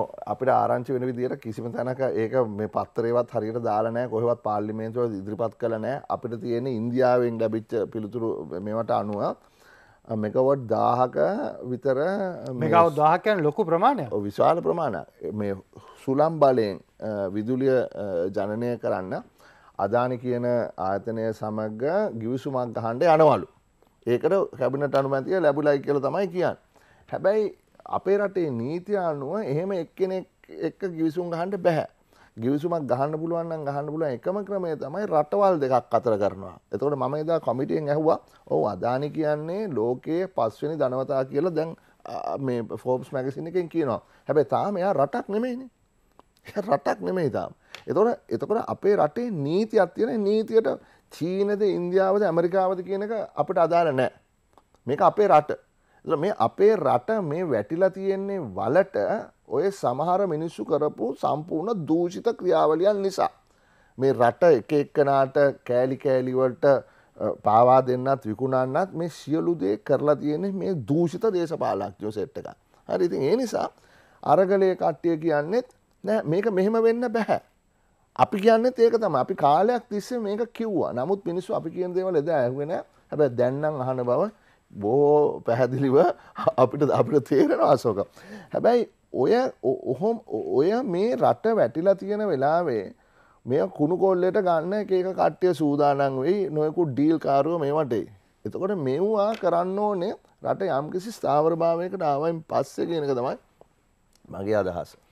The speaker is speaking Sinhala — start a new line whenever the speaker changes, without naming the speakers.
අපිට ආරංචි වෙන විදියට කිසිම තැනක ඒක මේ පත්තරේවත් හරියට දාලා නැහැ කොහෙවත් පාර්ලිමේන්තුව ඉදිරිපත් කළා නැහැ අපිට තියෙන ඉන්දියාවෙන් ලැබිච්ච පිළිතුරු මේවට අනුව මෙගවට් දාහක විතර
මෙකව දාහකයන් ලොකු ප්‍රමාණය
විශාල ප්‍රමාණයක් මේ සුලම් බලයෙන් විදුලිය ජනනය කරන්න අදානි කියන ආයතනය සමග ගිවිසුමක් ගහන්ඩ යනවලු. ඒකට කැබිනට අනුමැතිය ලැබුලයි කියල තමයි කියන්න. හැබැයි අපේ රටේ නීතිය අනුව එහෙම එක්කෙනෙක් එක්ක ගිවිසුම් ගහන්ඩ බැහැ. ගිවිසුමක් ගහන්න පුළුවන්න ගහන්න පුලුව එකම ක්‍රමය තමයි රටවල් දෙකක් අතර කරනවා. එතකොට මම එදා කොමිටියෙන් ඇහවා ඕ අදානි කියන්නේ ලෝකයේ පස්වනි ධනවතා කියලා දැන් මේ ෆෝබ්ස් මැගසින එකෙන් කියනවා හැබැ තාම එයා රටක් නෙමෙයිනි රටක් නෙමෙයි තාම. එතොට එතකොට අපේ රටේ නීතියක් තියෙන නීතියට චීනද ඉන්දියාවද ඇමරිකාවද කියන එක අපිට අදාළ නෑ. මේක අපේ රට. මේ අපේ රට මේ වැටිලා තියෙන්නේ වලට ඔය සමහර මිනිස්සු කරපු සම්පූර්ණ දූෂිත ක්‍රියාවලියන් නිසා. මේ රට එක එක්කනාට කෑලි කෑලිවලට පාවා දෙන්නත් විකුණන්නත් මේ සියලු දේ කරලා තියෙන්නේ මේ දූෂිත දේශපාලක්යෝ සෙට් එක. හරි ඉතින් ඒ නිසා අරගලය කට්ටිය කියන්නෙත් නෑ මේක මෙහෙම වෙන්න බැහැ. අපි කියන්නෙත් ඒක තම අපි කාලයක් තිස්සේ මේක කිව්වා නමුත් මිනිස්සු අපි කියන දේවල් එදා ඇහුවෙන හැබැයි දැන්නම් අහන බව බොහෝ පැහැදිලිව අපිට අපිට තේරෙන අසෝක. හැබැයි ඔය ඔහොම ඔය මේ රට වැටිලා තියෙන වෙලාවේ මේ කුණු කොල්ලට ගන්න එක එක කට්ටිය සූදානන් වෙයි නොයකු ඩීල් කාරුව මේවටේ. එතකොට මෙව්වා කරන්න ඕනේ රට යම්කිසි ස්ථාවරභාවයකට ආවයින් පස්සේ කියනක තමයි මගේ අදහස.